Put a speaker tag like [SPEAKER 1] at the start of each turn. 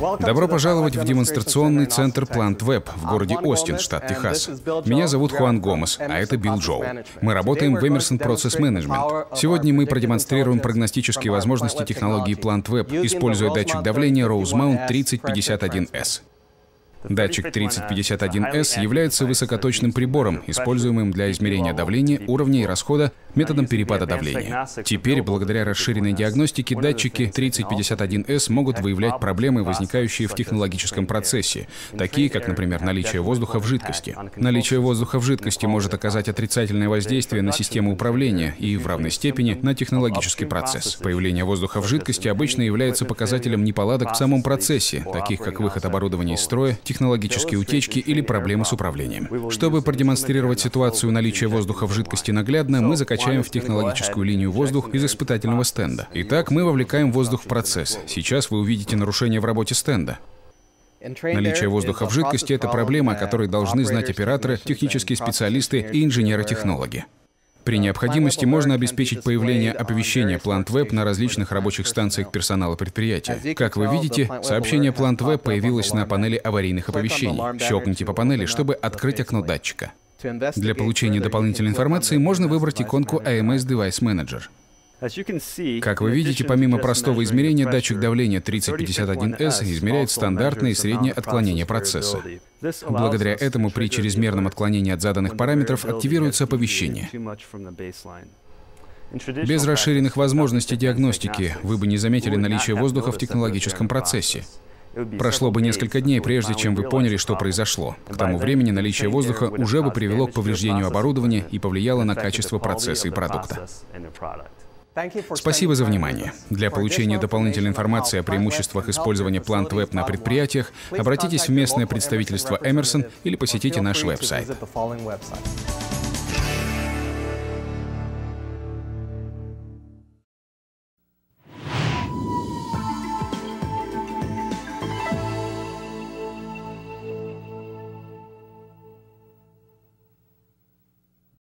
[SPEAKER 1] Добро пожаловать в демонстрационный центр Plant Web в городе Остин, штат Техас. Меня зовут Хуан Гомес, а это Билл Джоу. Мы работаем в Emerson Process Management. Сегодня мы продемонстрируем прогностические возможности технологии Plant Web, используя датчик давления Rosemount 3051S. Датчик 3051S является высокоточным прибором, используемым для измерения давления, уровня и расхода методом перепада давления. Теперь, благодаря расширенной диагностике, датчики 3051S могут выявлять проблемы, возникающие в технологическом процессе, такие как, например, наличие воздуха в жидкости. Наличие воздуха в жидкости может оказать отрицательное воздействие на систему управления и, в равной степени, на технологический процесс. Появление воздуха в жидкости обычно является показателем неполадок в самом процессе, таких как выход оборудования из строя, технологические утечки или проблемы с управлением. Чтобы продемонстрировать ситуацию наличия воздуха в жидкости наглядно, мы закачаем в технологическую линию воздух из испытательного стенда. Итак, мы вовлекаем воздух в процесс. Сейчас вы увидите нарушение в работе стенда. Наличие воздуха в жидкости — это проблема, о которой должны знать операторы, технические специалисты и инженеры-технологи. При необходимости можно обеспечить появление оповещения PlantWeb на различных рабочих станциях персонала предприятия. Как вы видите, сообщение PlantWeb появилось на панели аварийных оповещений. Щелкните по панели, чтобы открыть окно датчика. Для получения дополнительной информации можно выбрать иконку AMS Device Manager. Как вы видите, помимо простого измерения, датчик давления 3051S измеряет стандартное и среднее отклонение процесса. Благодаря этому при чрезмерном отклонении от заданных параметров активируется оповещение. Без расширенных возможностей диагностики вы бы не заметили наличие воздуха в технологическом процессе. Прошло бы несколько дней, прежде чем вы поняли, что произошло. К тому времени наличие воздуха уже бы привело к повреждению оборудования и повлияло на качество процесса и продукта. Спасибо за внимание. Для получения дополнительной информации о преимуществах использования Plant Web на предприятиях, обратитесь в местное представительство Emerson или посетите наш веб-сайт.